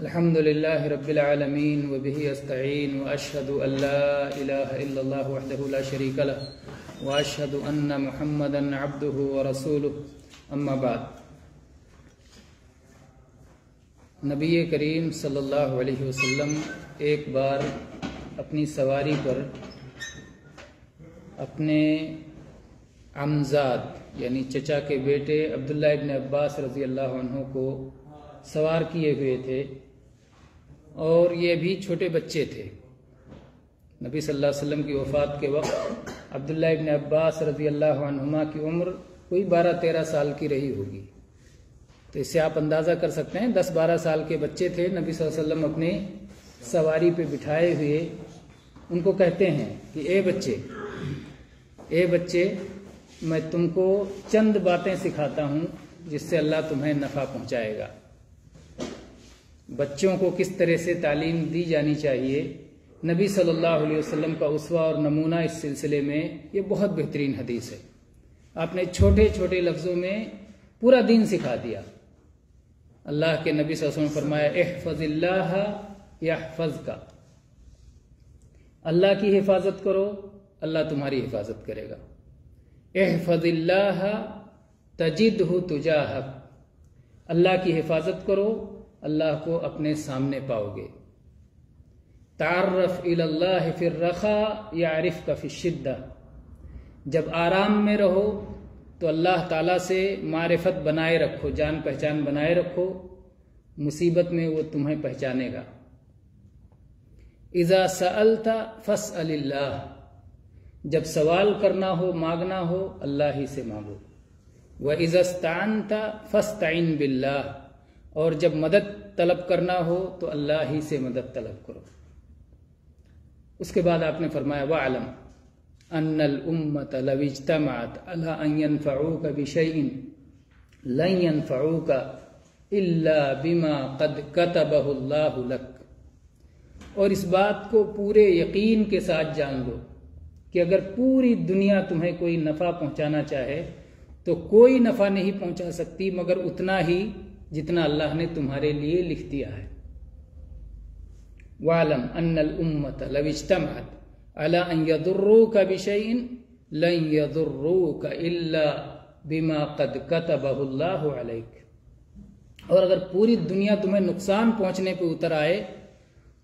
الحمد لله رب العالمين، وبه استعين واشهد ان لا اله الا الله وحده لا شريك له واشهد ان محمدا عبده ورسوله. اما بعد، نبی کریم صلی اللہ علیہ وسلم ایک بار اپنی سواری پر اپنے امزاد یعنی چچا کے بیٹے عبداللہ ابن عباس رضی اللہ عنہ کو سوار کیے ہوئے تھے اور یہ بھی چھوٹے بچے تھے۔ نبی صلی اللہ علیہ وسلم کی وفات کے وقت عبداللہ ابن عباس رضی اللہ عنہما کی عمر کوئی بارہ تیرہ سال کی رہی ہوگی۔ تو اس سے آپ اندازہ کر سکتے ہیں دس بارہ سال کے بچے تھے۔ نبی صلی اللہ علیہ وسلم اپنے سواری پہ بٹھائے ہوئے ان کو کہتے ہیں کہ اے بچے اے بچے، میں تم کو چند باتیں سکھاتا ہوں جس سے اللہ تمہیں نفع پہنچائے گا۔ بچوں کو کس طرح سے تعلیم دی جانی چاہیے؟ نبی صلی اللہ علیہ وسلم کا اسوا اور نمونہ اس سلسلے میں یہ بہت بہترین حدیث ہے۔ آپ نے چھوٹے چھوٹے لفظوں میں پورا دین سکھا دیا۔ اللہ کے نبی صلی اللہ علیہ وسلم فرمایا، احفظ اللہ یا یحفظ کا اللہ کی حفاظت کرو، اللہ تمہاری حفاظت کرے گا۔ احفظ اللہ تجد ہو اللہ کی حفاظت کرو اللہ کو اپنے سامنے پاؤ گے۔ تعرف اللہ فر رخا یا عارف کا فشدہ جب آرام میں رہو تو اللہ تعالیٰ سے معرفت بنائے رکھو، جان پہچان بنائے رکھو۔ مصیبت میں وہ تمہیں پہچانے گا۔ ازا سلتا فس اللہ۔ جب سوال کرنا ہو، مانگنا ہو، اللہ ہی سے مانگو۔ وہ عزستان تھا فس تعین بلّہ اور جب مدد طلب کرنا ہو تو اللہ ہی سے مدد طلب کرو۔ اس کے بعد آپ نے فرمایا وہ ان الامت لو اجتمعت على ان ينفعوك بشيء لن ينفعوك الا بما قد كتبه الله لك۔ اور اس بات کو پورے یقین کے ساتھ جان لو کہ اگر پوری دنیا تمہیں کوئی نفع پہنچانا چاہے تو کوئی نفع نہیں پہنچا سکتی، مگر اتنا ہی جتنا اللہ نے تمہارے لیے لکھ دیا ہے۔ وعلم ان الامت لو اجتمعت على ان يضروك بشيء لن يضروك الا بما قد كتبه الله عليك۔ اور اگر پوری دنیا تمہیں نقصان پہنچنے پہ اتر آئے،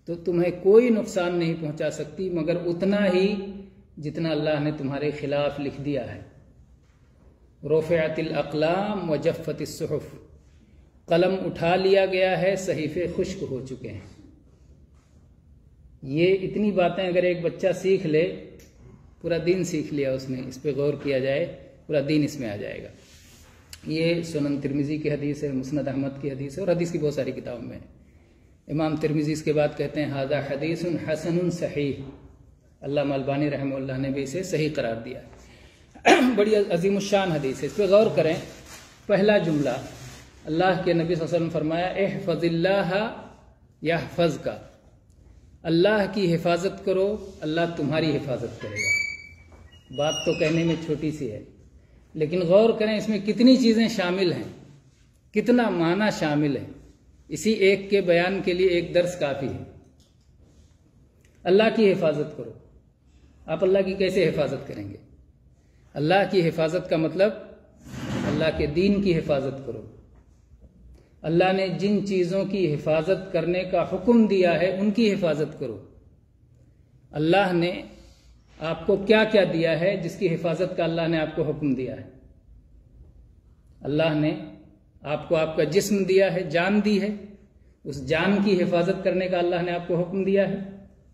تو تمہیں کوئی نقصان نہیں پہنچا سکتی، مگر اتنا ہی جتنا اللہ نے تمہارے خلاف لکھ دیا ہے۔ رفعت الاقلام وجفت الصحف۔ قلم اٹھا لیا گیا ہے، صحیفے خشک ہو چکے ہیں۔ یہ اتنی باتیں اگر ایک بچہ سیکھ لے، پورا دین سیکھ لیا اس نے، اس پہ غور کیا جائے، پورا دین اس میں آ جائے گا۔ یہ سنن ترمیزی کی حدیث ہے، مسند احمد کی حدیث ہے اور حدیث کی بہت ساری کتابوں میں امام ترمیزی اس کے بعد کہتے ہیں حاضہ حدیث حسن صحیح. اللہ مالبانی رحمہ اللہ نے بھی اسے صحیح قرار دیا۔ بڑی عظیم الشان حدیث ہے۔ اس پہ غور کریں۔ پہلا جملہ اللہ کے نبی صلی اللہ علیہ وسلم فرمایا، احفظ اللہ یا فض کا اللہ کی حفاظت کرو، اللہ تمہاری حفاظت کرے گا۔ بات تو کہنے میں چھوٹی سی ہے، لیکن غور کریں اس میں کتنی چیزیں شامل ہیں، کتنا معنی شامل ہے۔ اسی ایک کے بیان کے لیے ایک درس کافی ہے۔ اللہ کی حفاظت کرو۔ آپ اللہ کی کیسے حفاظت کریں گے؟ اللہ کی حفاظت کا مطلب اللہ کے دین کی حفاظت کرو۔ اللہ نے جن چیزوں کی حفاظت کرنے کا حکم دیا ہے، ان کی حفاظت کرو۔ اللہ نے آپ کو کیا کیا دیا ہے، جس کی حفاظت کا اللہ نے آپ کو حکم دیا ہے۔ اللہ نے آپ کو آپ کا جسم دیا ہے، جان دی ہے۔ اس جان کی حفاظت کرنے کا اللہ نے آپ کو حکم دیا ہے۔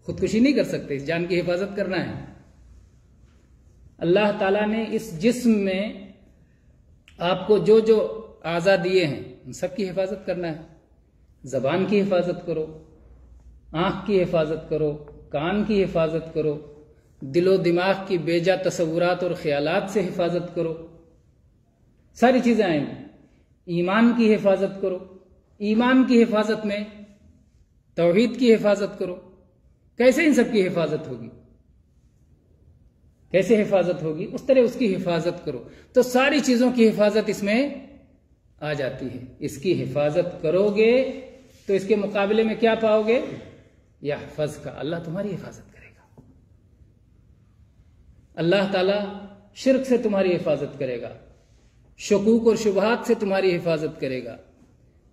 خودکشی نہیں کر سکتے، اس جان کی حفاظت کرنا ہے۔ اللہ تعالیٰ نے اس جسم میں آپ کو جو جو آزاد دیے ہیں ان سب کی حفاظت کرنا ہے زبان کی حفاظت کرو آنکھ کی حفاظت کرو کان کی حفاظت کرو دل و دماغ کی بیجا تصورات اور خیالات سے حفاظت کرو ساری چیزیں آئیں گی ایمان کی حفاظت کرو ایمان کی حفاظت میں توحید کی حفاظت کرو کیسے ان سب کی حفاظت ہوگی کیسے حفاظت ہوگی اس طرح اس کی حفاظت کرو تو ساری چیزوں کی حفاظت اس میں آ جاتی ہے اس کی حفاظت کرو گے تو اس کے مقابلے میں کیا پاؤ گے؟ یا حفظ کا اللہ تمہاری حفاظت کرے گا۔ اللہ تعالی شرک سے تمہاری حفاظت کرے گا، شکوک اور شبہات سے تمہاری حفاظت کرے گا،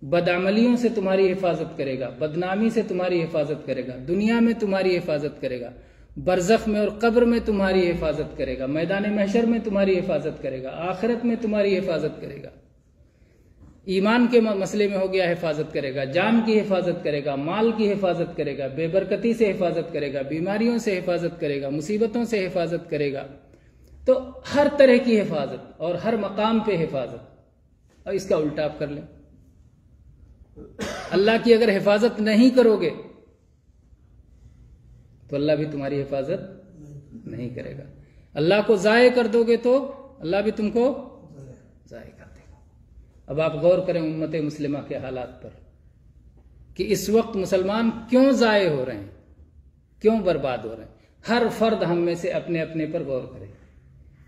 بدعملیوں سے تمہاری حفاظت کرے گا، بدنامی سے تمہاری حفاظت کرے گا، دنیا میں تمہاری حفاظت کرے گا، برزخ میں اور قبر میں تمہاری حفاظت کرے گا، میدان محشر میں تمہاری حفاظت کرے گا، آخرت میں تمہاری حفاظت کرے گا۔ ایمان کے مسئلے میں ہو گیا، حفاظت کرے گا، جان کی حفاظت کرے گا، مال کی حفاظت کرے گا، بے برکتی سے حفاظت کرے گا، بیماریوں سے حفاظت کرے گا، مصیبتوں سے حفاظت کرے گا۔ تو ہر طرح کی حفاظت اور ہر مقام پہ حفاظت۔ اور اس کا الٹا آپ کر لیں۔ اللہ کی اگر حفاظت نہیں کرو گے، تو اللہ بھی تمہاری حفاظت نہیں کرے گا۔ اللہ کو ضائع کر دو گے تو اللہ بھی تم کو ضائع کر اب آپ غور کریں امت مسلمہ کے حالات پر کہ اس وقت مسلمان کیوں ضائع ہو رہے ہیں؟ کیوں برباد ہو رہے ہیں؟ ہر فرد ہم میں سے اپنے اپنے پر غور کرے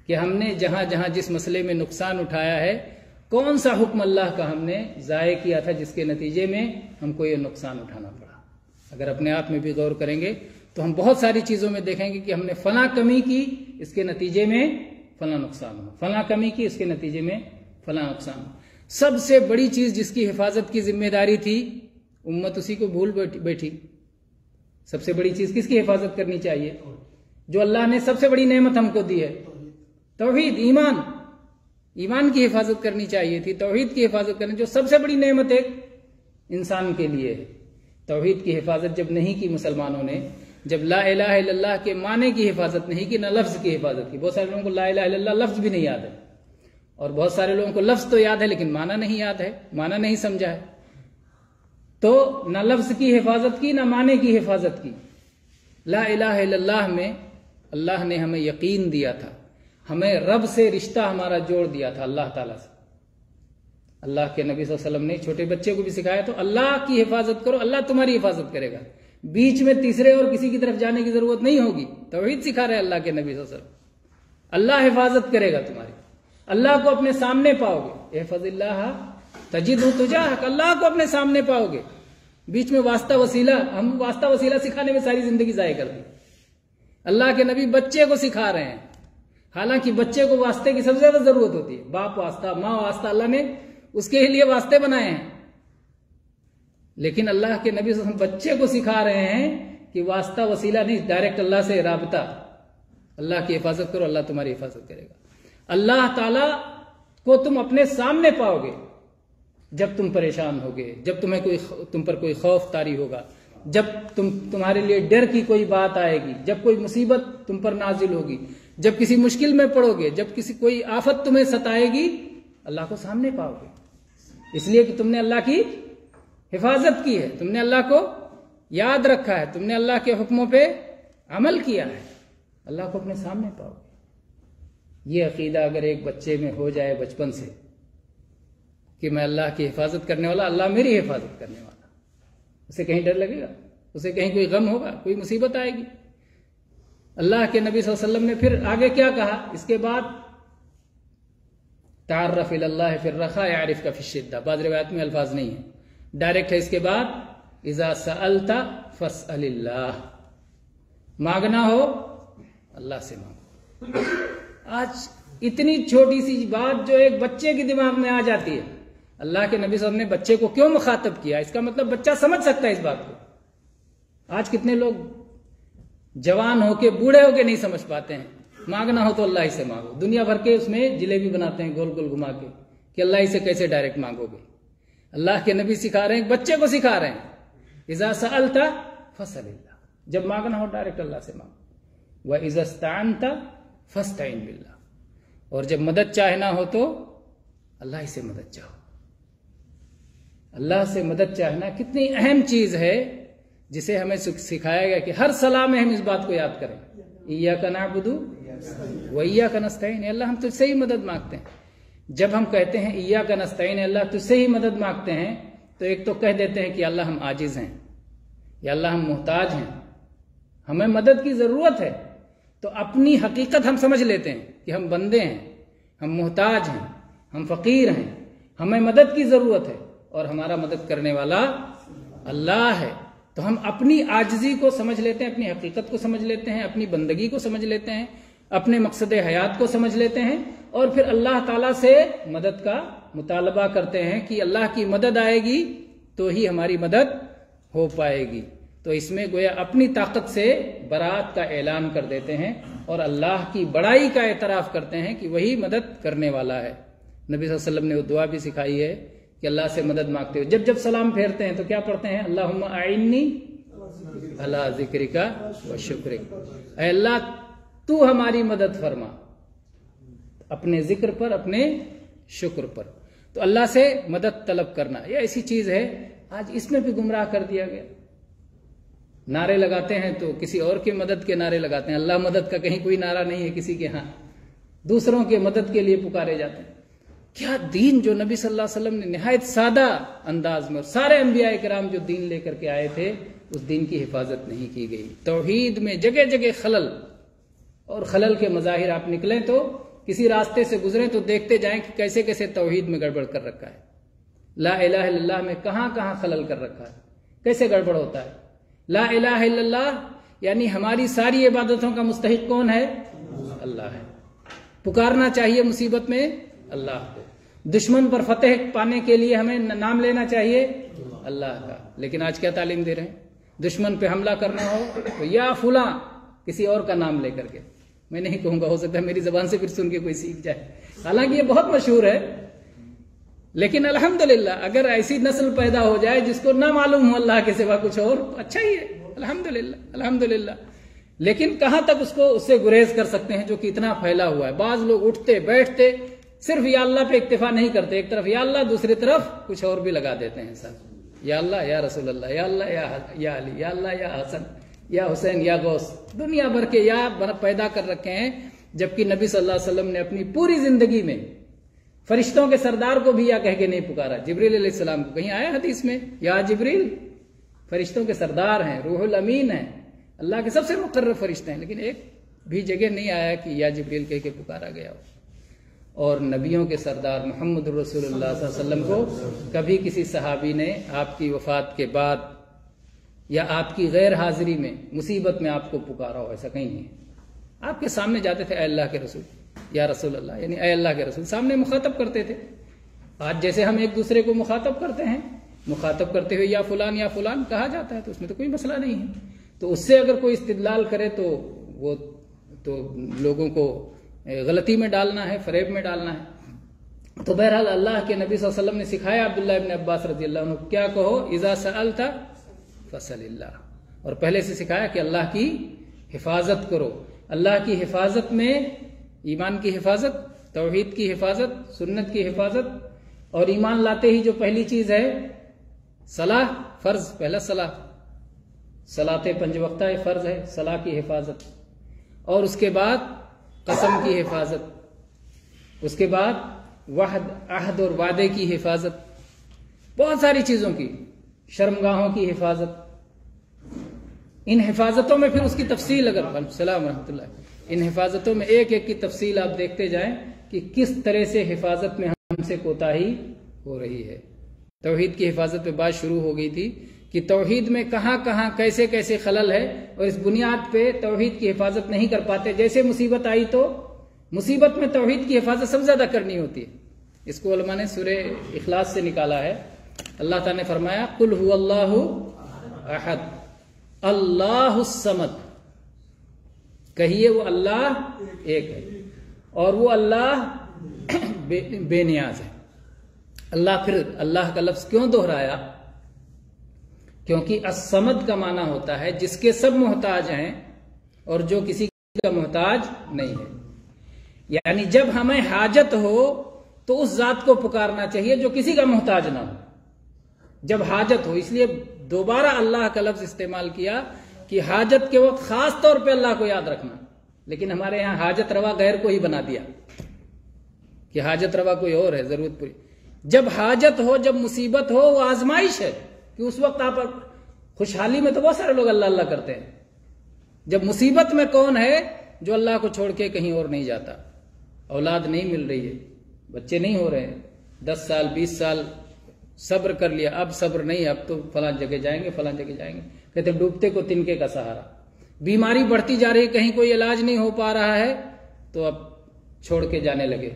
کہ ہم نے جہاں جہاں جس مسئلے میں نقصان اٹھایا ہے، کون سا حکم اللہ کا ہم نے ضائع کیا تھا جس کے نتیجے میں ہم کو یہ نقصان اٹھانا پڑا؟ اگر اپنے آپ میں بھی غور کریں گے تو ہم بہت ساری چیزوں میں دیکھیں گے کہ ہم نے فلاں کمی کی، اس کے نتیجے میں فلاں نقصان ہو فلاں کمی کی، اس کے نتیجے میں فلاں نقصان ہو سب سے بڑی چیز جس کی حفاظت کی ذمہ داری تھی، امت اسی کو بھول بیٹھی سب سے بڑی چیز کس کی حفاظت کرنی چاہیے؟ جو اللہ نے سب سے بڑی نعمت ہم کو دی ہے۔ توحید، ایمان۔ ایمان کی حفاظت کرنی چاہیے تھی، توحید کی حفاظت کرنی، جو سب سے بڑی نعمت ایک انسان کے لیے۔ ہے توحید کی حفاظت جب نہیں کی مسلمانوں نے، جب لا الہ الا اللہ کے معنی کی حفاظت نہیں کی، نہ لفظ کی حفاظت کی۔ بہت سارے لوگوں کو لا الہ الا اللہ لفظ بھی نہیں یاد ہے۔ اور بہت سارے لوگوں کو لفظ تو یاد ہے لیکن معنی نہیں یاد ہے، معنی نہیں سمجھا ہے۔ تو نہ لفظ کی حفاظت کی، نہ معنی کی حفاظت کی۔ لا الہ الا اللہ میں اللہ نے ہمیں یقین دیا تھا۔ ہمیں رب سے رشتہ ہمارا جوڑ دیا تھا اللہ تعالیٰ سے۔ اللہ کے نبی صلی اللہ علیہ وسلم نے چھوٹے بچے کو بھی سکھایا تو اللہ کی حفاظت کرو، اللہ تمہاری حفاظت کرے گا۔ بیچ میں تیسرے اور کسی کی طرف جانے کی ضرورت نہیں ہوگی۔ توحید سکھا رہے اللہ کے نبی صلی اللہ علیہ وسلم۔ اللہ حفاظت کرے گا تمہاری۔ اللہ کو اپنے سامنے پاؤ گے۔ احفظ اللہ تجد تجا اللہ کو اپنے سامنے پاؤ گے۔ بیچ میں واسطہ وسیلہ، ہم واسطہ وسیلہ سکھانے میں ساری زندگی ضائع کر دی۔ اللہ کے نبی بچے کو سکھا رہے ہیں۔ حالانکہ بچے کو واسطے کی سب سے زیادہ ضرورت ہوتی ہے۔ باپ واسطہ، ماں واسطہ، اللہ نے اس کے لیے واسطے بنائے ہیں۔ لیکن اللہ کے نبی صلی وسلم بچے کو سکھا رہے ہیں کہ واسطہ وسیلہ نہیں ڈائریکٹ اللہ سے رابطہ۔ اللہ کی حفاظت کرو، اللہ تمہاری حفاظت کرے گا۔ اللہ تعالی کو تم اپنے سامنے پاؤ گے جب تم پریشان ہوگے، جب تمہیں کوئی تم پر کوئی خوف تاری ہوگا، جب تم، تمہارے لیے ڈر کی کوئی بات آئے گی، جب کوئی مصیبت تم پر نازل ہوگی، جب کسی مشکل میں پڑو گے، جب کسی کوئی آفت تمہیں ستائے گی، اللہ کو سامنے پاؤ گے۔ اس لیے کہ تم نے اللہ کی حفاظت کی ہے، تم نے اللہ کو یاد رکھا ہے، تم نے اللہ کے حکموں پہ عمل کیا ہے۔ اللہ کو اپنے سامنے پاؤ گے۔ یہ عقیدہ اگر ایک بچے میں ہو جائے بچپن سے کہ میں اللہ کی حفاظت کرنے والا، اللہ میری حفاظت کرنے والا۔ اسے کہیں ڈر لگے گا؟ اسے کہیں کوئی غم ہوگا؟ کوئی مصیبت آئے گی؟ اللہ کے نبی صلی اللہ علیہ وسلم نے پھر آگے کیا کہا؟ اس کے بعد، تعرف اللہ پھر رکھا عارف کا فشدہ بعض روایت میں الفاظ نہیں ہے ڈائریکٹ ہے اس کے بعد ازا سلتا فس اللہ۔ مانگنا ہو، اللہ سے مانگو۔ آج اتنی چھوٹی سی بات جو ایک بچے کے دماغ میں آ جاتی ہے۔ اللہ کے نبی صاحب نے بچے کو کیوں مخاطب کیا؟ اس کا مطلب بچہ سمجھ سکتا ہے اس بات کو۔ آج کتنے لوگ جوان ہو کے، بوڑھے ہو کے نہیں سمجھ پاتے ہیں۔ مانگنا ہو تو اللہ ہی سے مانگو۔ دنیا بھر کے اس میں جلیبی بناتے ہیں گول گول گھما کے کہ اللہ ہی سے کیسے ڈائریکٹ مانگو گے۔ اللہ کے نبی سکھا رہے ہیں بچے کو سکھا رہے ہیں۔ ازا سلتا فصل اللہ۔ جب مانگنا ہو ڈائریکٹ اللہ سے مانگو۔ وہ عزستان تھا فسٹ بلّہ اور جب مدد چاہنا ہو تو اللہ ہی سے مدد چاہو۔ اللہ سے مدد چاہنا کتنی اہم چیز ہے جسے ہمیں سکھایا گیا کہ ہر صلاح میں ہم اس بات کو یاد کریں۔ ایا کا نابدو وہ کا نستعین اللہ، ہم تو سے ہی مدد مانگتے ہیں۔ جب ہم کہتے ہیں ایا کا نستعین اللہ، تجھ سے ہی مدد مانگتے ہیں، تو ایک تو کہہ دیتے ہیں کہ اللہ، ہم عاجز ہیں۔ یا اللہ، ہم محتاج ہیں۔ ہمیں مدد کی ضرورت ہے۔ تو اپنی حقیقت ہم سمجھ لیتے ہیں کہ ہم بندے ہیں، ہم محتاج ہیں، ہم فقیر ہیں، ہمیں مدد کی ضرورت ہے اور ہمارا مدد کرنے والا اللہ ہے۔ تو ہم اپنی آجزی کو سمجھ لیتے ہیں، اپنی حقیقت کو سمجھ لیتے ہیں، اپنی بندگی کو سمجھ لیتے ہیں، اپنے مقصد حیات کو سمجھ لیتے ہیں اور پھر اللہ تعالی سے مدد کا مطالبہ کرتے ہیں کہ اللہ کی مدد آئے گی تو ہی ہماری مدد ہو پائے گی۔ تو اس میں گویا اپنی طاقت سے برات کا اعلان کر دیتے ہیں اور اللہ کی بڑائی کا اعتراف کرتے ہیں کہ وہی مدد کرنے والا ہے۔ نبی صلی اللہ علیہ وسلم نے وہ دعا بھی سکھائی ہے کہ اللہ سے مدد مانگتے ہو جب جب سلام پھیرتے ہیں تو کیا پڑھتے ہیں؟ اللہ آئینی اللہ ذکر کا و شکر اے اللہ، تو ہماری مدد فرما۔ اپنے ذکر پر، اپنے شکر پر۔ تو اللہ سے مدد طلب کرنا، یہ ایسی چیز ہے۔ آج اس میں بھی گمراہ کر دیا گیا۔ نعرے لگاتے ہیں تو کسی اور کے مدد کے نعرے لگاتے ہیں۔ اللہ مدد کا کہیں کوئی نعرہ نہیں ہے کسی کے ہاں۔ دوسروں کے مدد کے لیے پکارے جاتے ہیں۔ کیا دین جو نبی صلی اللہ علیہ وسلم نے نہایت سادہ انداز میں اور سارے انبیاء کرام جو دین لے کر کے آئے تھے، اس دین کی حفاظت نہیں کی گئی۔ توحید میں جگہ جگہ خلل اور خلل کے مظاہر آپ نکلیں تو، کسی راستے سے گزریں تو دیکھتے جائیں کہ کیسے کیسے توحید میں گڑبڑ کر رکھا ہے۔ لا الہ الا اللہ میں کہاں کہاں خلل کر رکھا ہے؟ کیسے گڑبڑ ہوتا ہے؟ لا الہ الا اللہ یعنی ہماری ساری عبادتوں کا مستحق کون ہے؟ اللہ ہے۔ پکارنا چاہیے مصیبت میں اللہ کو۔ دشمن پر فتح پانے کے لیے ہمیں نام لینا چاہیے اللہ کا۔ لیکن آج کیا تعلیم دے رہے ہیں؟ دشمن پہ حملہ کرنا ہو تو یا فلاں کسی اور کا نام لے کر کے۔ میں نہیں کہوں گا، ہو سکتا ہے میری زبان سے پھر سن کے کوئی سیکھ جائے۔ حالانکہ یہ بہت مشہور ہے۔ لیکن الحمدللہ، اگر ایسی نسل پیدا ہو جائے جس کو نہ معلوم ہو اللہ کے سوا کچھ اور اچھا ہی ہے، الحمدللہ الحمدللہ۔ لیکن کہاں تک اس کو، اس سے گریز کر سکتے ہیں جو کہ اتنا پھیلا ہوا ہے؟ بعض لوگ اٹھتے، بیٹھتے، صرف یا اللہ پہ اکتفا نہیں کرتے، ایک طرف یا اللہ، دوسری طرف کچھ اور بھی لگا دیتے ہیں سر یا اللہ، یا رسول اللہ، یا اللہ، یا علی، یا اللہ، یا حسن، یا حسین، یا غوث۔ دنیا بھر کے یا پیدا کر رکھے ہیں، جبکہ نبی صلی اللہ علیہ وسلم نے اپنی پوری زندگی میں فرشتوں کے سردار کو بھی یا کہہ کے نہیں پکارا۔ جبریل علیہ السلام کو کہیں آیا حدیث میں؟ یا جبریل، فرشتوں کے سردار ہیں، روح الامین ہیں۔ اللہ کے سب سے مقرر فرشتے ہیں، لیکن ایک بھی جگہ نہیں آیا کہ یا جبریل کہہ کے پکارا گیا ہو۔ اور نبیوں کے سردار محمد رسول اللہ صلی اللہ علیہ وسلم کو کبھی کسی صحابی نے آپ کی وفات کے بعد یا آپ کی غیر حاضری میں مصیبت میں آپ کو پکارا ہو، ایسا کہیں نہیں۔ ہے آپ کے سامنے جاتے تھے، اے اللہ کے رسول۔ یا رسول اللہ یعنی اے اللہ کے رسول، سامنے مخاطب کرتے تھے۔ آج جیسے ہم ایک دوسرے کو مخاطب کرتے ہیں، مخاطب کرتے ہوئے یا فلان یا فلان کہا جاتا ہے تو اس میں تو کوئی مسئلہ نہیں ہے۔ تو اس سے اگر کوئی استدلال کرے تو وہ تو لوگوں کو غلطی میں ڈالنا ہے، فریب میں ڈالنا ہے۔ تو بہرحال اللہ کے نبی صلی اللہ علیہ وسلم نے سکھایا، عبداللہ ابن عباس رضی اللہ عنہ، کیا کہو؟ ازا سألتا فصل اللہ۔ اور پہلے سے سکھایا کہ اللہ کی حفاظت کرو۔ اللہ کی حفاظت میں ایمان کی حفاظت، توحید کی حفاظت، سنت کی حفاظت، اور ایمان لاتے ہی جو پہلی چیز ہے، صلاح، فرض، پہلا صلاح۔ سلاط پنج وقتہ فرض ہے، صلاح کی حفاظت۔ اور اس کے بعد قسم کی حفاظت۔ اس کے بعد وحد، عہد اور وعدے کی حفاظت۔ بہت ساری چیزوں کی، شرمگاہوں کی حفاظت۔ ان حفاظتوں میں پھر اس کی تفصیل اگر السلام رحمۃ اللہ۔ ان حفاظتوں میں ایک ایک کی تفصیل آپ دیکھتے جائیں کہ کس طرح سے حفاظت میں ہم سے کوتاہی ہو رہی ہے۔ توحید کی حفاظت پہ بات شروع ہو گئی تھی کہ توحید میں کہاں کہاں کیسے کیسے خلل ہے اور اس بنیاد پہ توحید کی حفاظت نہیں کر پاتے۔ جیسے مصیبت آئی تو مصیبت میں توحید کی حفاظت سب زیادہ کرنی ہوتی ہے۔ اس کو علماء نے سورہ اخلاص سے نکالا ہے۔ اللہ تعالیٰ نے فرمایا کل ہو اللہ احد اللہ السمد کہیے وہ اللہ ایک ہے۔ اور وہ اللہ بے نیاز ہے۔ اللہ پھر اللہ کا لفظ کیوں دہرایا؟ کیونکہ اسمد کا معنی ہوتا ہے جس کے سب محتاج ہیں اور جو کسی کا محتاج نہیں ہے۔ یعنی جب ہمیں حاجت ہو تو اس ذات کو پکارنا چاہیے جو کسی کا محتاج نہ ہو۔ جب حاجت ہو، اس لیے دوبارہ اللہ کا لفظ استعمال کیا کہ حاجت کے وقت خاص طور پہ اللہ کو یاد رکھنا۔ لیکن ہمارے یہاں حاجت روا غیر کو ہی بنا دیا۔ کہ حاجت روا کوئی اور ہے، ضرورت پوری۔ جب حاجت ہو، جب مصیبت ہو، وہ آزمائش ہے کہ اس وقت آپ خوشحالی میں تو بہت سارے لوگ اللہ اللہ کرتے ہیں۔ جب مصیبت میں کون ہے جو اللہ کو چھوڑ کے کہیں اور نہیں جاتا۔ اولاد نہیں مل رہی ہے، بچے نہیں ہو رہے ہیں۔ دس سال، بیس سال صبر کر لیا، اب صبر نہیں، اب تو فلاں جگہ جائیں گے، فلاں جگہ جائیں گے۔ کہتے ڈوبتے کو تنکے کا سہارا۔ بیماری بڑھتی جا رہی کہیں کوئی علاج نہیں ہو پا رہا ہے، تو اب چھوڑ کے جانے لگے۔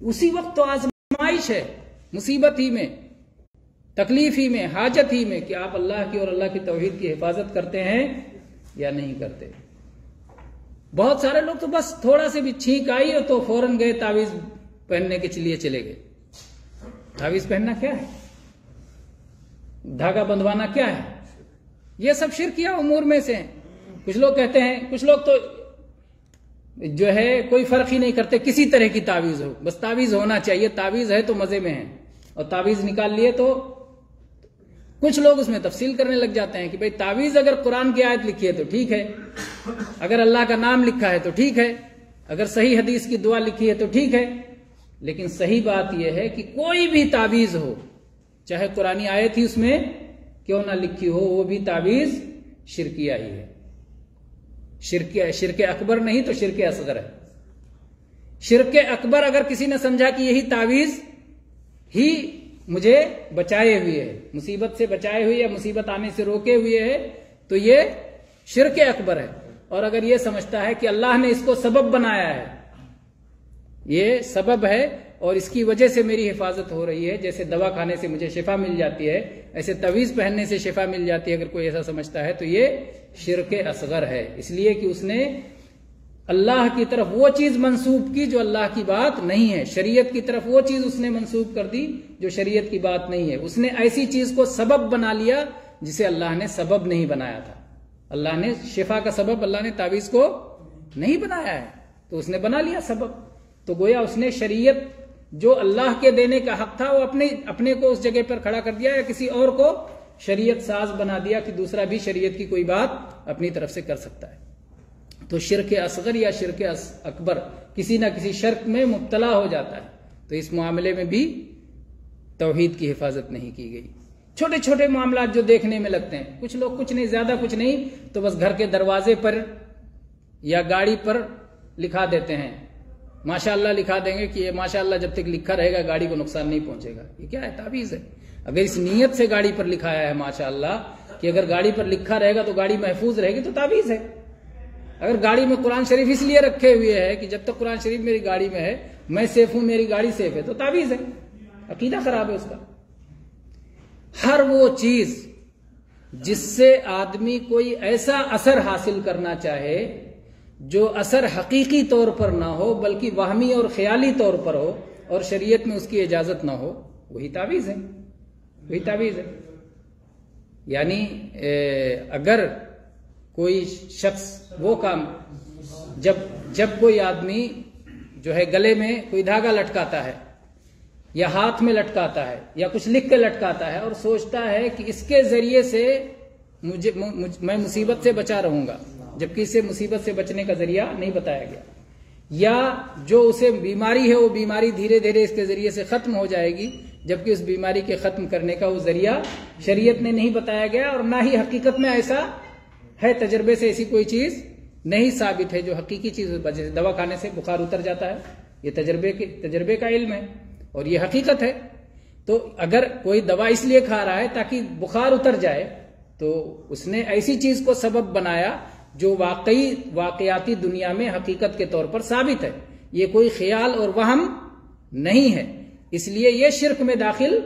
اسی وقت تو آزمائش ہے، مصیبت ہی میں، تکلیف ہی میں، حاجت ہی میں کہ آپ اللہ کی اور اللہ کی توحید کی حفاظت کرتے ہیں یا نہیں کرتے۔ بہت سارے لوگ تو بس تھوڑا سے بھی چھینک آئی اور تو فوراً گئے، تعویذ پہننے کے لیے چلے گئے۔ تعویذ پہننا کیا ہے؟ دھاگا بندوانا کیا ہے؟ یہ سب شرکیہ امور میں سے ہیں۔ کچھ لوگ کہتے ہیں، کچھ لوگ تو جو ہے کوئی فرق ہی نہیں کرتے، کسی طرح کی تعویذ ہو۔ بس تعویذ ہونا چاہیے، تعویذ ہے تو مزے میں ہے اور تعویذ نکال لیے تو کچھ لوگ اس میں تفصیل کرنے لگ جاتے ہیں کہ بھائی تعویذ اگر قرآن کی آیت لکھی ہے تو ٹھیک ہے، اگر اللہ کا نام لکھا ہے تو ٹھیک ہے، اگر صحیح حدیث کی دعا لکھی ہے تو ٹھیک ہے۔ لیکن صحیح بات یہ ہے کہ کوئی بھی تعویذ ہو، چاہے قرآن آیت ہی اس میں کیوں نہ لکھی ہو، وہ بھی تعویذ شرکیہ ہی ہے۔ شرک شرک اکبر نہیں تو شرک اصغر ہے۔ شرک اکبر اگر کسی نے سمجھا کہ یہی تعویذ ہی مجھے بچائے ہوئے ہے، مصیبت سے بچائے ہوئے یا مصیبت آنے سے روکے ہوئے ہے، تو یہ شرک اکبر ہے۔ اور اگر یہ سمجھتا ہے کہ اللہ نے اس کو سبب بنایا ہے، یہ سبب ہے اور اس کی وجہ سے میری حفاظت ہو رہی ہے۔ جیسے دوا کھانے سے مجھے شفا مل جاتی ہے، ایسے تویز پہننے سے شفا مل جاتی ہے، اگر کوئی ایسا سمجھتا ہے تو یہ شرک اصغر ہے۔ اس لیے کہ اس نے اللہ کی طرف وہ چیز منسوب کی جو اللہ کی بات نہیں ہے۔ شریعت کی طرف وہ چیز اس نے منسوب کر دی جو شریعت کی بات نہیں ہے۔ اس نے ایسی چیز کو سبب بنا لیا جسے اللہ نے سبب نہیں بنایا تھا۔ اللہ نے شفا کا سبب، اللہ نے تعویذ کو نہیں بنایا ہے۔ تو اس نے بنا لیا سبب۔ تو گویا اس نے شریعت جو اللہ کے دینے کا حق تھا وہ اپنے اپنے کو اس جگہ پر کھڑا کر دیا یا کسی اور کو شریعت ساز بنا دیا کہ دوسرا بھی شریعت کی کوئی بات اپنی طرف سے کر سکتا ہے۔ تو شرک اصغر یا شرک اکبر کسی نہ کسی شرک میں مبتلا ہو جاتا ہے۔ تو اس معاملے میں بھی توحید کی حفاظت نہیں کی گئی۔ چھوٹے چھوٹے معاملات جو دیکھنے میں لگتے ہیں۔ کچھ لوگ کچھ نہیں، زیادہ کچھ نہیں تو بس گھر کے دروازے پر یا گاڑی پر لکھا دیتے ہیں۔ ماشاء اللہ لکھا دیں گے کہ یہ ماشاء اللہ جب تک لکھا رہے گا گاڑی کو نقصان نہیں پہنچے گا۔ یہ کیا ہے؟ تعویذ ہے۔ اگر اس نیت سے گاڑی پر لکھایا ہے ماشاء اللہ کہ اگر گاڑی پر لکھا رہے گا تو گاڑی محفوظ رہے گی تو تعویذ ہے۔ اگر گاڑی میں قرآن شریف اس لیے رکھے ہوئے ہے کہ جب تک قرآن شریف میری گاڑی میں ہے، میں سیف ہوں، میری گاڑی سیف ہے، تو تعویذ ہے۔ عقیدہ خراب ہے اس کا۔ ہر وہ چیز جس سے آدمی کوئی ایسا اثر حاصل کرنا چاہے جو اثر حقیقی طور پر نہ ہو، بلکہ وہمی اور خیالی طور پر ہو اور شریعت میں اس کی اجازت نہ ہو، وہی تعویذ ہے۔ وہی تعویذ ہے۔ یعنی اگر کوئی شخص وہ کام، جب جب کوئی آدمی جو ہے گلے میں کوئی دھاگا لٹکاتا ہے یا ہاتھ میں لٹکاتا ہے یا کچھ لکھ کے لٹکاتا ہے اور سوچتا ہے کہ اس کے ذریعے سے مجھے میں مصیبت سے بچا رہوں گا جبکہ اسے مصیبت سے بچنے کا ذریعہ نہیں بتایا گیا۔ یا جو اسے بیماری ہے، وہ بیماری دھیرے دھیرے اس کے ذریعے سے ختم ہو جائے گی، جبکہ اس بیماری کے ختم کرنے کا وہ ذریعہ شریعت نے نہیں بتایا گیا اور نہ ہی حقیقت میں ایسا ہے۔ تجربے سے ایسی کوئی چیز نہیں ثابت ہے جو حقیقی چیز دوا کھانے سے بخار اتر جاتا ہے۔ یہ تجربے کے تجربے کا علم ہے اور یہ حقیقت ہے۔ تو اگر کوئی دوا اس لیے کھا رہا ہے تاکہ بخار اتر جائے، تو اس نے ایسی چیز کو سبب بنایا جو واقعی واقعاتی دنیا میں حقیقت کے طور پر ثابت ہے۔ یہ کوئی خیال اور وہم نہیں ہے۔ اس لیے یہ شرک میں داخل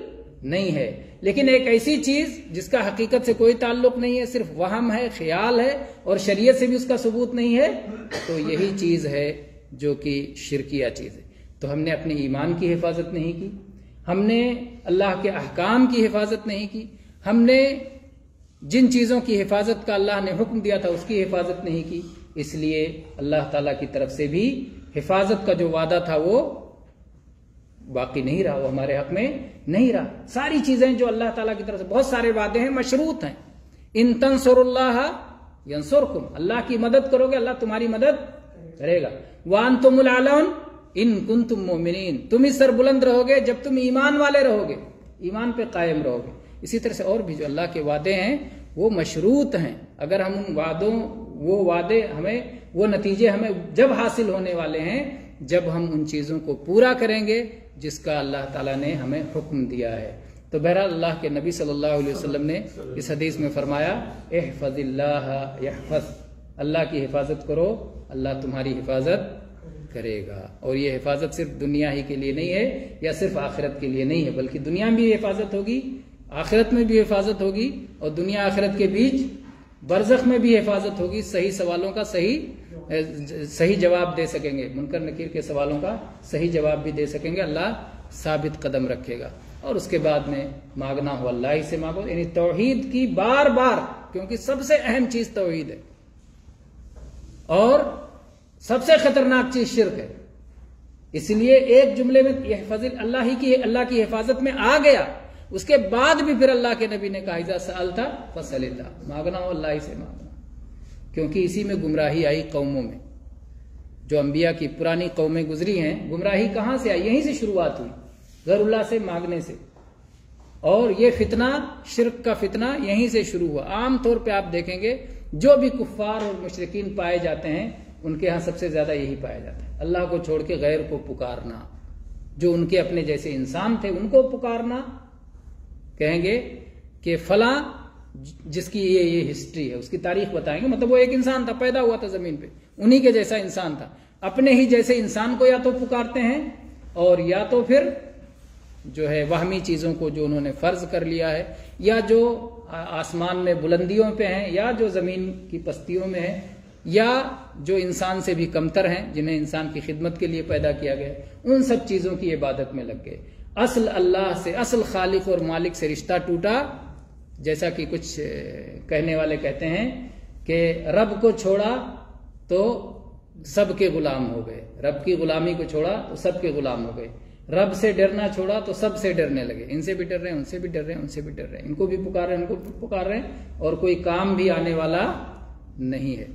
نہیں ہے۔ لیکن ایک ایسی چیز جس کا حقیقت سے کوئی تعلق نہیں ہے، صرف وہم ہے، خیال ہے اور شریعت سے بھی اس کا ثبوت نہیں ہے، تو یہی چیز ہے جو کہ شرکیہ چیز ہے۔ تو ہم نے اپنے ایمان کی حفاظت نہیں کی، ہم نے اللہ کے احکام کی حفاظت نہیں کی، ہم نے جن چیزوں کی حفاظت کا اللہ نے حکم دیا تھا اس کی حفاظت نہیں کی، اس لیے اللہ تعالی کی طرف سے بھی حفاظت کا جو وعدہ تھا وہ باقی نہیں رہا، وہ ہمارے حق میں نہیں رہا۔ ساری چیزیں جو اللہ تعالیٰ کی طرف سے، بہت سارے وعدے ہیں، مشروط ہیں۔ ان تنسر اللہ ینسرکم اللہ کی مدد کرو گے، اللہ تمہاری مدد کرے گا۔ وان تم العالم ان کن تم مومنین تم ہی سر بلند رہو گے جب تم ایمان والے رہو گے، ایمان پہ قائم رہو گے۔ اسی طرح سے اور بھی جو اللہ کے وعدے ہیں، وہ مشروط ہیں۔ اگر ہم ان وعدوں، وہ وعدے ہمیں، وہ نتیجے ہمیں جب حاصل ہونے والے ہیں، جب ہم ان چیزوں کو پورا کریں گے، جس کا اللہ تعالیٰ نے ہمیں حکم دیا ہے۔ تو بہرحال اللہ کے نبی صلی اللہ علیہ وسلم نے اس حدیث میں فرمایا، احفظ اللہ، یحفظ۔ اللہ کی حفاظت کرو، اللہ تمہاری حفاظت کرے گا۔ اور یہ حفاظت صرف دنیا ہی کے لیے نہیں ہے، یا صرف آخرت کے لیے نہیں ہے، بلکہ دنیا میں بھی حفاظت ہوگی آخرت میں بھی حفاظت ہوگی اور دنیا آخرت کے بیچ برزخ میں بھی حفاظت ہوگی، صحیح سوالوں کا صحیح صحیح جواب دے سکیں گے۔ منکر نکیر کے سوالوں کا صحیح جواب بھی دے سکیں گے۔ اللہ ثابت قدم رکھے گا۔ اور اس کے بعد میں مانگنا ہو اللہ ہی سے مانگو۔ یعنی توحید کی بار بار، کیونکہ سب سے اہم چیز توحید ہے۔ اور سب سے خطرناک چیز شرک ہے۔ اس لیے ایک جملے میں یہ فضل اللہ ہی کی، اللہ کی حفاظت میں آ گیا۔ اس کے بعد بھی پھر اللہ کے نبی نے کہا سال تھا فصل مانگنا ہو، اللہ ہی سے مانگنا۔ کیونکہ اسی میں گمراہی آئی قوموں میں۔ جو انبیاء کی پرانی قومیں گزری ہیں، گمراہی کہاں سے آئی؟ یہیں سے شروعات ہوئی، غیر اللہ سے، مانگنے سے۔ اور یہ فتنہ، شرک کا فتنہ یہیں سے شروع ہوا۔ عام طور پہ آپ دیکھیں گے، جو بھی کفار اور مشرقین پائے جاتے ہیں، ان کے ہاں سب سے زیادہ یہی پایا جاتا ہے اللہ کو چھوڑ کے غیر کو پکارنا، جو ان کے اپنے جیسے انسان تھے، ان کو پکارنا کہیں گے کہ فلاں جس کی یہ یہ ہسٹری ہے، اس کی تاریخ بتائیں گے۔ مطلب وہ ایک انسان تھا، پیدا ہوا تھا زمین پہ۔ انہی کے جیسا انسان تھا۔ اپنے ہی جیسے انسان کو یا تو پکارتے ہیں اور یا تو پھر جو ہے وہمی چیزوں کو جو انہوں نے فرض کر لیا ہے، یا جو آسمان میں بلندیوں پہ ہیں، یا جو زمین کی پستیوں میں ہیں، یا جو انسان سے بھی کمتر ہیں، جنہیں انسان کی خدمت کے لیے پیدا کیا گیا ان سب چیزوں کی عبادت میں لگ گئے۔ اصل اللہ سے، اصل خالق اور مالک سے رشتہ ٹوٹا، جیسا کہ کچھ کہنے والے کہتے ہیں کہ رب کو چھوڑا تو سب کے غلام ہو گئے۔ رب کی غلامی کو چھوڑا تو سب کے غلام ہو گئے۔ رب سے ڈرنا چھوڑا تو سب سے ڈرنے لگے۔ ان سے بھی ڈر رہے ہیں، ان سے بھی ڈر رہے ہیں، ان سے بھی ڈر رہے ہیں۔ ان کو بھی پکار رہے ہیں، ان کو بھی پکار رہے ہیں اور کوئی کام بھی آنے والا نہیں ہے۔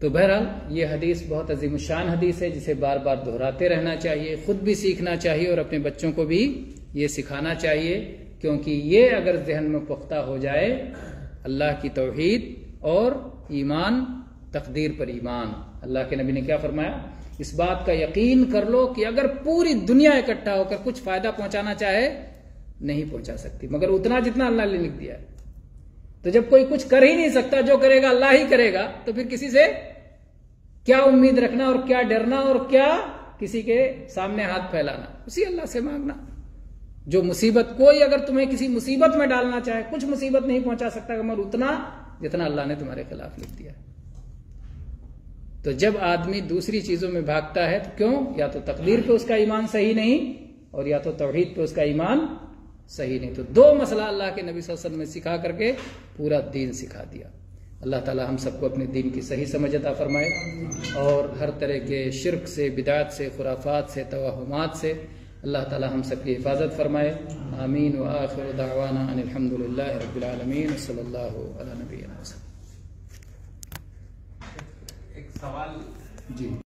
تو بہرحال یہ حدیث بہت عظیم الشان حدیث ہے، جسے بار بار دہراتے رہنا چاہیے، خود بھی سیکھنا چاہیے اور اپنے بچوں کو بھی یہ سکھانا چاہیے، کیونکہ یہ اگر ذہن میں پختہ ہو جائے، اللہ کی توحید اور ایمان، تقدیر پر ایمان۔ اللہ کے نبی نے کیا فرمایا؟ اس بات کا یقین کر لو کہ اگر پوری دنیا اکٹھا ہو کر کچھ فائدہ پہنچانا چاہے، نہیں پہنچا سکتی۔ مگر اتنا جتنا اللہ نے لکھ دیا ہے۔ تو جب کوئی کچھ کر ہی نہیں سکتا، جو کرے گا، اللہ ہی کرے گا، تو پھر کسی سے کیا امید رکھنا اور کیا ڈرنا اور کیا کسی کے سامنے ہاتھ پھیلانا؟ اسی اللہ سے مانگنا۔ جو مصیبت کوئی اگر تمہیں کسی مصیبت میں ڈالنا چاہے، کچھ مصیبت نہیں پہنچا سکتا مگر اتنا جتنا اللہ نے تمہارے خلاف لکھ دیا۔ تو جب آدمی دوسری چیزوں میں بھاگتا ہے، تو کیوں؟ یا تو تقدیر پہ اس کا ایمان صحیح نہیں، اور یا تو توحید پہ اس کا ایمان صحیح نہیں۔ تو دو مسئلہ اللہ کے نبی صلی اللہ علیہ وسلم نے سکھا کر کے پورا دین سکھا دیا۔ اللہ تعالی ہم سب کو اپنے دین کی صحیح سمجھ عطا فرمائے اور ہر طرح کے شرک سے بدعات سے خرافات سے توہمات سے اللہ تعالی ہم سب کی حفاظت فرمائے۔ آمین۔ و آخر دعوانا ان الحمد للہ رب العالمین۔ صلی اللہ علیہ نبی ایک سوال جی۔